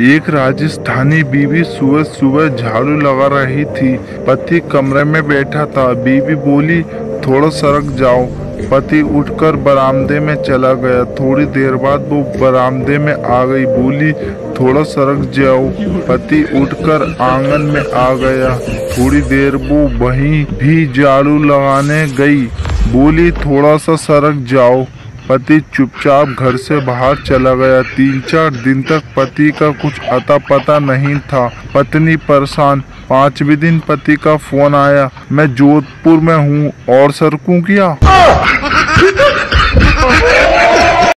एक राजस्थानी बीवी सुबह सुबह झाड़ू लगा रही थी। पति कमरे में बैठा था। बीवी बोली, थोड़ा सरक जाओ। पति उठकर बरामदे में चला गया। थोड़ी देर बाद वो बरामदे में आ गई। बोली, थोड़ा सरक जाओ। पति उठकर आँगन में आ गया। थोड़ी देर वो वहीं भी झाड़ू लगाने गई। बोली, थोड़ा सा सरक जाओ। पति चुपचाप घर से बाहर चला गया। तीन चार दिन तक पति का कुछ अता पता नहीं था। पत्नी परेशान। पाँचवें दिन पति का फ़ोन आया। मैं जोधपुर में हूँ। और सरकू क्या